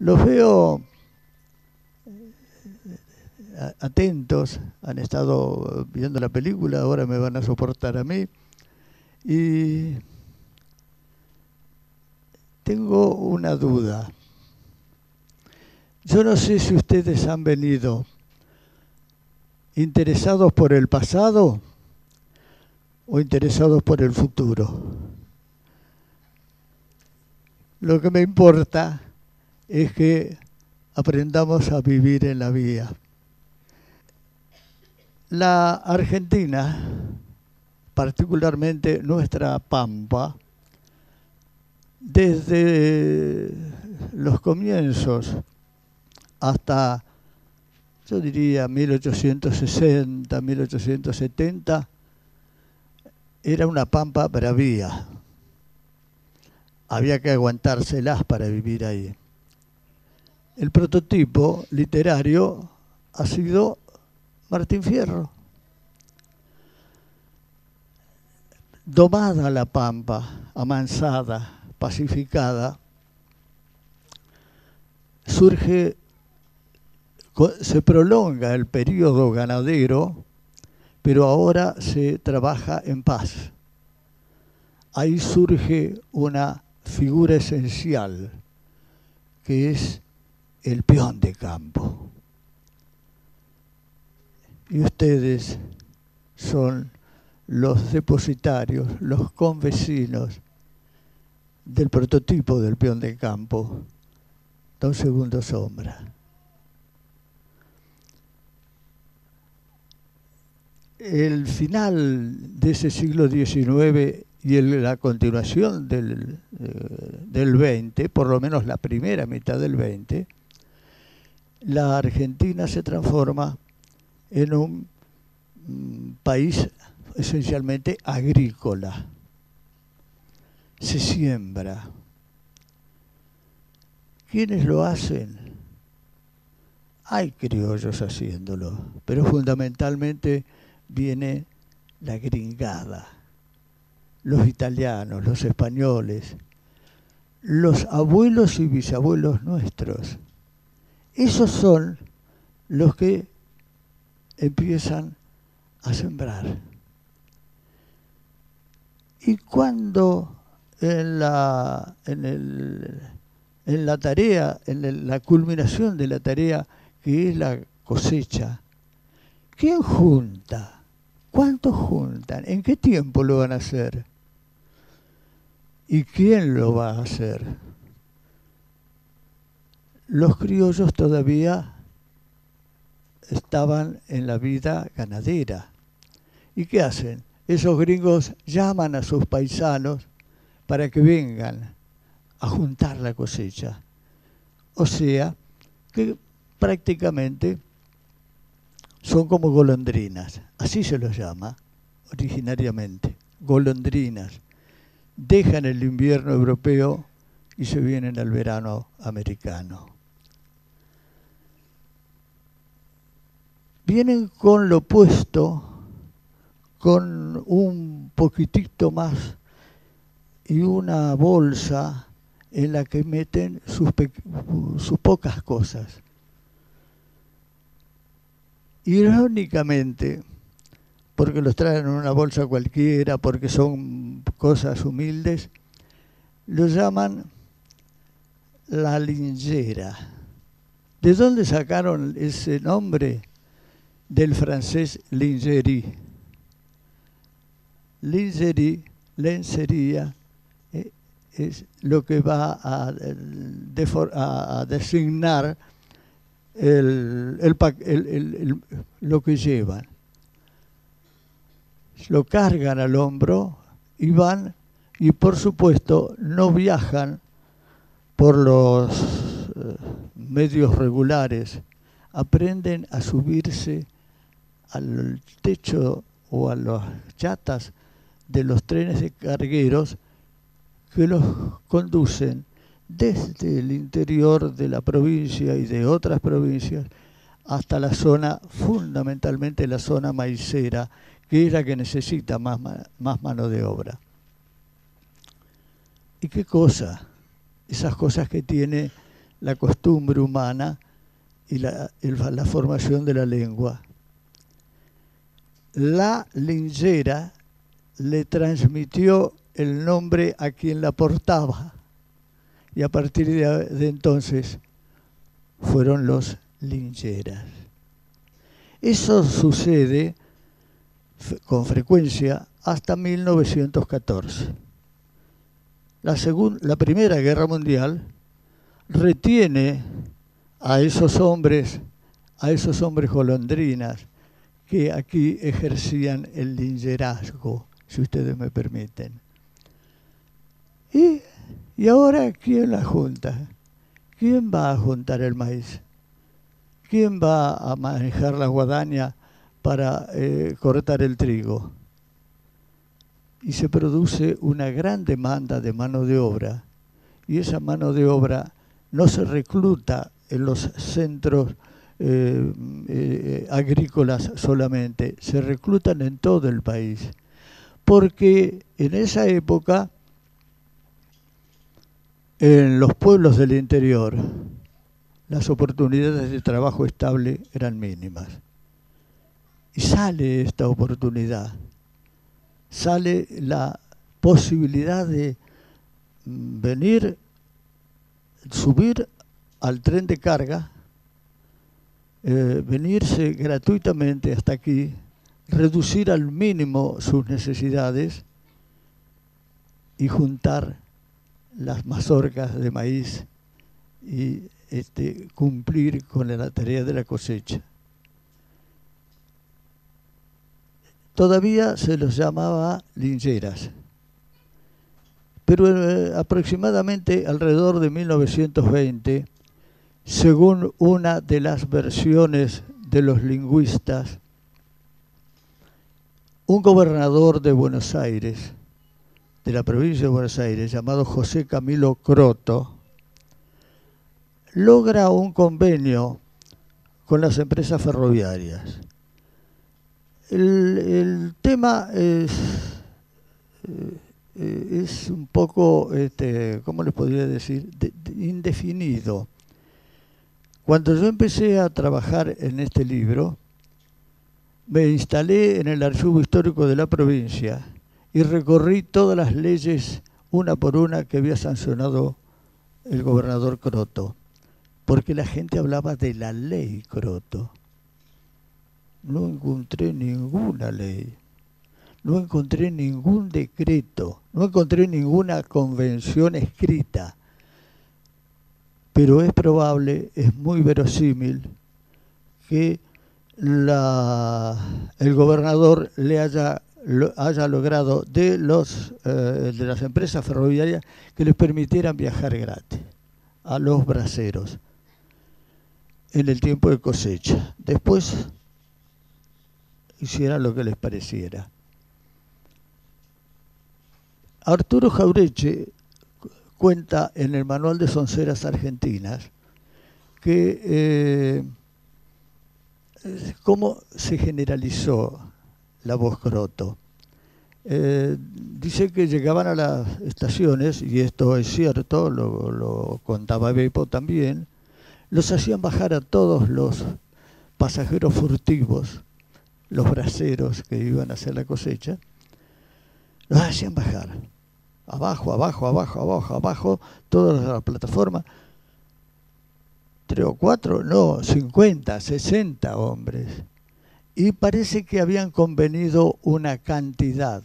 Los veo eh, atentos, han estado viendo la película, ahora me van a soportar a mí. Y tengo una duda. Yo no sé si ustedes han venido interesados por el pasado o interesados por el futuro. Lo que me importa es que aprendamos a vivir en la vía. La Argentina, particularmente nuestra Pampa, desde los comienzos hasta, yo diría, 1860, 1870, era una pampa bravía. Había que aguantárselas para vivir ahí. El prototipo literario ha sido Martín Fierro. Domada la pampa, amansada, pacificada, surge se prolonga el periodo ganadero, pero ahora se trabaja en paz. Ahí surge una figura esencial, que es el peón de campo. Y ustedes son los depositarios, los convecinos del prototipo del peón de campo, don Segundo Sombra. el final de ese siglo XIX y la continuación del, eh, del 20, por lo menos la primera mitad del 20, la Argentina se transforma en un mm, país esencialmente agrícola. Se siembra. ¿Quiénes lo hacen? Hay criollos haciéndolo, pero fundamentalmente viene la gringada, los italianos, los españoles, los abuelos y bisabuelos nuestros. Esos son los que empiezan a sembrar. Y cuando en la, en el, en la tarea, en la culminación de la tarea que es la cosecha, ¿quién junta? ¿Cuántos juntan? ¿En qué tiempo lo van a hacer? ¿Y quién lo va a hacer? Los criollos todavía estaban en la vida ganadera. ¿Y qué hacen? Esos gringos llaman a sus paisanos para que vengan a juntar la cosecha. O sea, que prácticamente son como golondrinas, así se los llama originariamente, golondrinas. Dejan el invierno europeo y se vienen al verano americano. Vienen con lo opuesto, con un poquitito más y una bolsa en la que meten sus, pocas cosas Irónicamente, porque los traen en una bolsa cualquiera, porque son cosas humildes, lo llaman la lingera. ¿De dónde sacaron ese nombre? Del francés lingerie. Lingerie, lencería, eh, es lo que va a, designar lo que llevan. Lo cargan al hombro y van, y por supuesto no viajan por los eh, medios regulares, aprenden a subirse al techo o a las chatas de los trenes de cargueros que los conducen desde el interior de la provincia y de otras provincias hasta la zona, fundamentalmente la zona maicera, que es la que necesita más, más mano de obra. ¿Y qué cosa? Esas cosas que tiene la costumbre humana y la, la formación de la lengua. La lingera le transmitió el nombre a quien la portaba y a partir de, entonces fueron los lincheras. Eso sucede con frecuencia hasta 1914. La, la Primera Guerra Mundial retiene a esos hombres, a esos hombres golondrinas que aquí ejercían el lingerazgo, si ustedes me permiten. Y, y ahora, ¿quién la junta? ¿Quién va a juntar el maíz? ¿Quién va a manejar la guadaña para eh, cortar el trigo? Y se produce una gran demanda de mano de obra. Y esa mano de obra no se recluta en los centros eh, eh, agrícolas solamente, se reclutan en todo el país. Porque en esa época, en los pueblos del interior, las oportunidades de trabajo estable eran mínimas. Y sale esta oportunidad, sale la posibilidad de venir, subir al tren de carga, eh, venirse gratuitamente hasta aquí, reducir al mínimo sus necesidades y juntar las mazorcas de maíz y este, cumplir con la tarea de la cosecha. Todavía se los llamaba lincheras, pero eh, aproximadamente alrededor de 1920, según una de las versiones de los lingüistas, un gobernador de Buenos Aires, de la provincia de Buenos Aires, llamado José Camilo Croto, logra un convenio con las empresas ferroviarias. El, tema es, eh, es, un poco, este, ¿cómo les podría decir?, indefinido. Cuando yo empecé a trabajar en este libro, me instalé en el archivo histórico de la provincia y recorrí todas las leyes una por una que había sancionado el gobernador Croto porque la gente hablaba de la ley Croto. No encontré ninguna ley, no encontré ningún decreto, no encontré ninguna convención escrita, pero es probable, es muy verosímil que el gobernador le haya, haya logrado de, los, eh, de las empresas ferroviarias que les permitieran viajar gratis a los braceros en el tiempo de cosecha. Después hicieran lo que les pareciera. Arturo Jaureche cuenta en el Manual de Sonceras Argentinas que eh, cómo se generalizó la voz croto. Eh, dice que llegaban a las estaciones, y esto es cierto, lo, lo contaba Bepo también, los hacían bajar a todos los pasajeros furtivos, los braceros que iban a hacer la cosecha, los hacían bajar. Abajo, abajo, abajo, abajo, abajo, toda la plataforma. Tres o cuatro, no, cincuenta, sesenta hombres. Y parece que habían convenido una cantidad.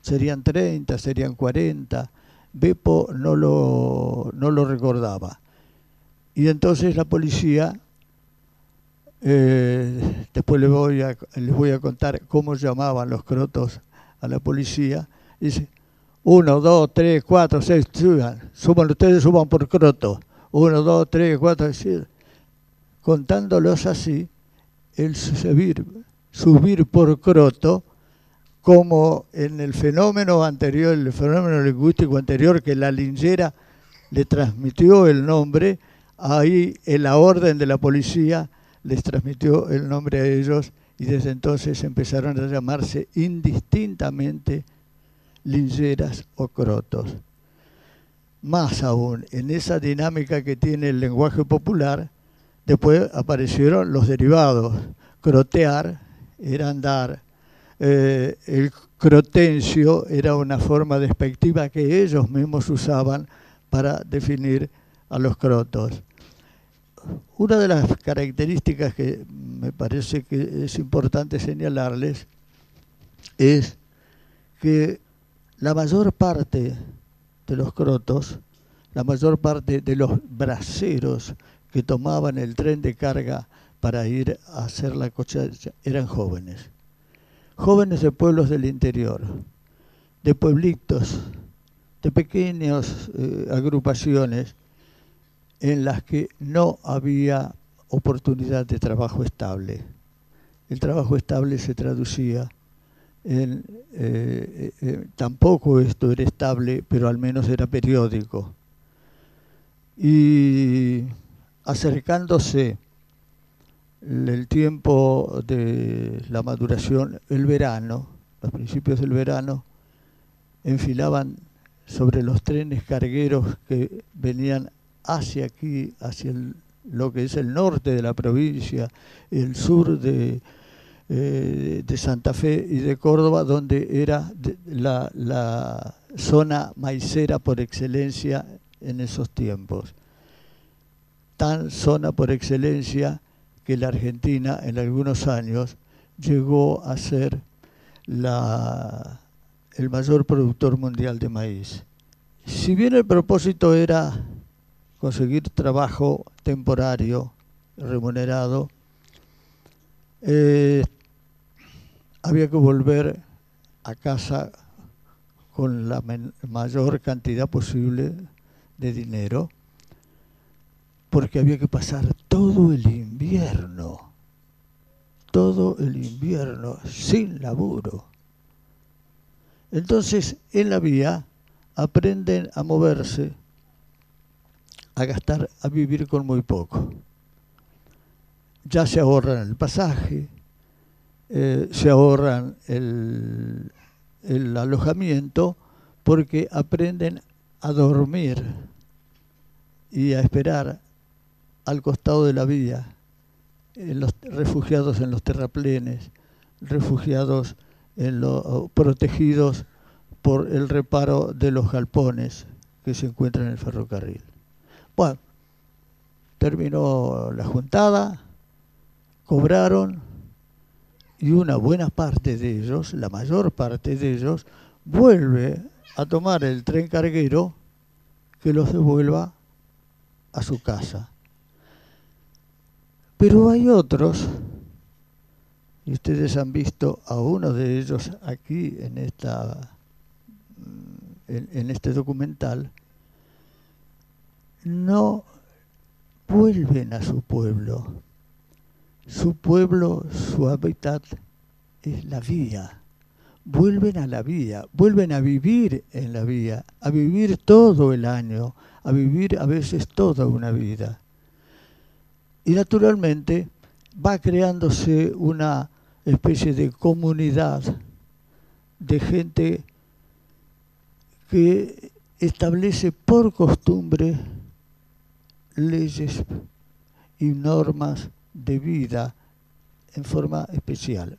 Serían treinta, serían cuarenta. Bepo no lo, no lo recordaba. Y entonces la policía, eh, después les voy, a, les voy a contar cómo llamaban los crotos a la policía, dice, uno, dos, tres, cuatro, seis, suban, suban ustedes, suban por croto, uno, dos, tres, cuatro, decir, contándolos así, el subir, subir por croto, como en el fenómeno anterior, el fenómeno lingüístico anterior, que la lingera le transmitió el nombre, ahí en la orden de la policía les transmitió el nombre a ellos y desde entonces empezaron a llamarse indistintamente lingeras o crotos. más aún, en esa dinámica que tiene el lenguaje popular, después aparecieron los derivados. Crotear era andar, eh, el crotencio era una forma despectiva que ellos mismos usaban para definir a los crotos. Una de las características que me parece que es importante señalarles es que la mayor parte de los crotos, la mayor parte de los braceros que tomaban el tren de carga para ir a hacer la cosecha eran jóvenes. Jóvenes de pueblos del interior, de pueblitos, de pequeñas eh, agrupaciones en las que no había oportunidad de trabajo estable. El trabajo estable se traducía eh, eh, tampoco esto era estable, pero al menos era periódico. Y acercándose el tiempo de la maduración, el verano, los principios del verano, enfilaban sobre los trenes cargueros que venían hacia aquí, hacia lo que es el norte de la provincia, el sur de, eh, de Santa Fe y de Córdoba, donde era la, la zona maicera por excelencia en esos tiempos. Tan zona por excelencia que la Argentina en algunos años llegó a ser la, el mayor productor mundial de maíz. Si bien el propósito era conseguir trabajo temporario, remunerado, eh, había que volver a casa con la mayor cantidad posible de dinero, porque había que pasar todo el invierno, todo el invierno sin laburo. Entonces, en la vía aprenden a moverse a gastar, a vivir con muy poco. Ya se ahorran el pasaje, eh, se ahorran el, alojamiento porque aprenden a dormir y a esperar al costado de la vía, los refugiados en los terraplenes, refugiados en los protegidos por el reparo de los galpones que se encuentran en el ferrocarril. Bueno, terminó la juntada, cobraron y una buena parte de ellos, la mayor parte de ellos, vuelve a tomar el tren carguero que los devuelva a su casa. Pero hay otros, y ustedes han visto a uno de ellos aquí en, esta, en, este documental, no vuelven a su pueblo. Su pueblo, su hábitat es la vía. Vuelven a la vía, vuelven a vivir en la vía, a vivir todo el año, a vivir a veces toda una vida. Y naturalmente va creándose una especie de comunidad de gente que establece por costumbre leyes y normas de vida en forma especial.